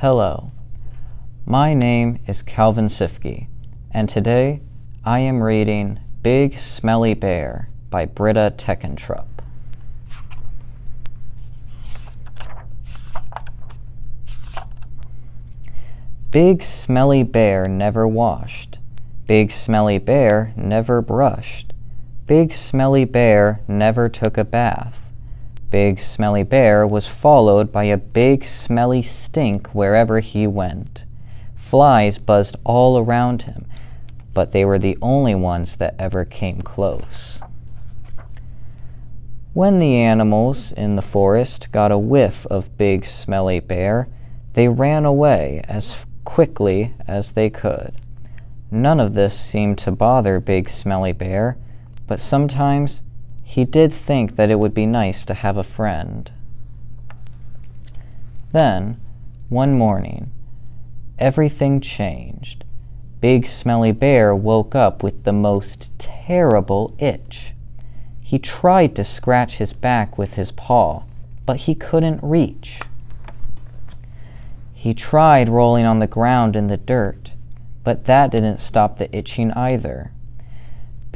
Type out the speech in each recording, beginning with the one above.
Hello, my name is Calvin Sifke, and today I am reading Big Smelly Bear by Britta Teckentrup. Big Smelly Bear never washed. Big Smelly Bear never brushed. Big Smelly Bear never took a bath. Big Smelly Bear was followed by a big smelly stink wherever he went. Flies buzzed all around him, but they were the only ones that ever came close. When the animals in the forest got a whiff of Big Smelly Bear, they ran away as quickly as they could. None of this seemed to bother Big Smelly Bear, but sometimes he did think that it would be nice to have a friend. Then, one morning, everything changed. Big Smelly Bear woke up with the most terrible itch. He tried to scratch his back with his paw, but he couldn't reach. He tried rolling on the ground in the dirt, but that didn't stop the itching either.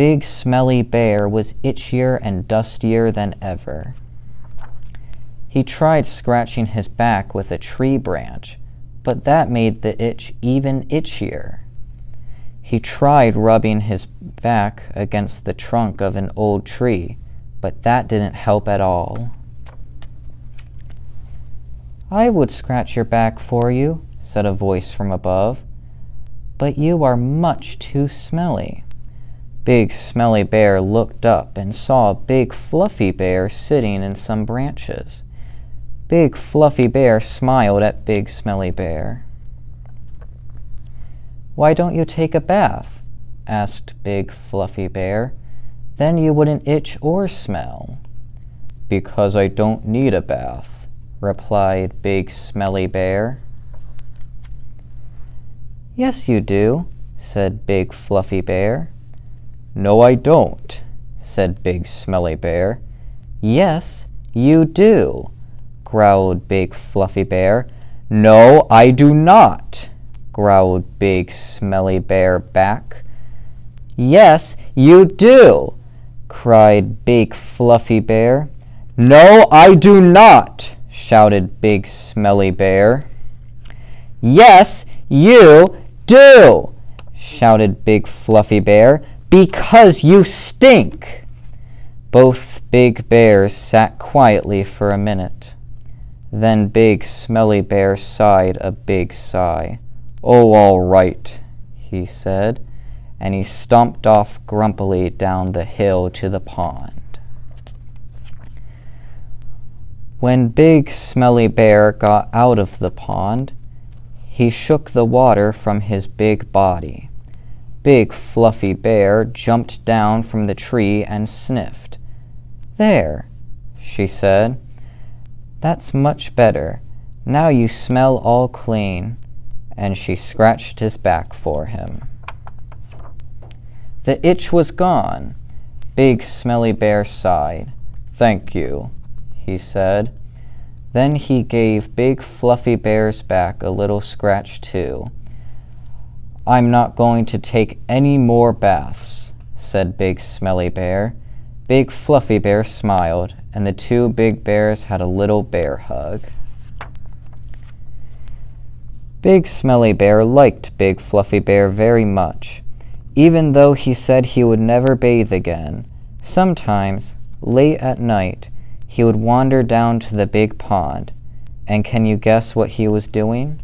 Big Smelly Bear was itchier and dustier than ever. He tried scratching his back with a tree branch, but that made the itch even itchier. He tried rubbing his back against the trunk of an old tree, but that didn't help at all. I would scratch your back for you, said a voice from above, but you are much too smelly. Big Smelly Bear looked up and saw a Big Fluffy Bear sitting in some branches. Big Fluffy Bear smiled at Big Smelly Bear. Why don't you take a bath? asked Big Fluffy Bear. Then you wouldn't itch or smell. Because I don't need a bath, replied Big Smelly Bear. Yes, you do, said Big Fluffy Bear. No, I don't, said Big Smelly Bear. Yes, you do, growled Big Fluffy Bear. No, I do not, growled Big Smelly Bear back. Yes, you do, cried Big Fluffy Bear. No, I do not, shouted Big Smelly Bear. Yes, you do, shouted Big Fluffy Bear. Because you stink! Both big bears sat quietly for a minute. Then Big Smelly Bear sighed a big sigh. Oh, all right, he said, and he stomped off grumpily down the hill to the pond. When Big Smelly Bear got out of the pond, he shook the water from his big body. Big Fluffy Bear jumped down from the tree and sniffed. There, she said. That's much better. Now you smell all clean. And she scratched his back for him. The itch was gone. Big Smelly Bear sighed. Thank you, he said. Then he gave Big Fluffy Bear's back a little scratch too I'm not going to take any more baths, said Big Smelly Bear. Big Fluffy Bear smiled, and the two big bears had a little bear hug. Big Smelly Bear liked Big Fluffy Bear very much, even though he said he would never bathe again. Sometimes, late at night, he would wander down to the big pond, and can you guess what he was doing?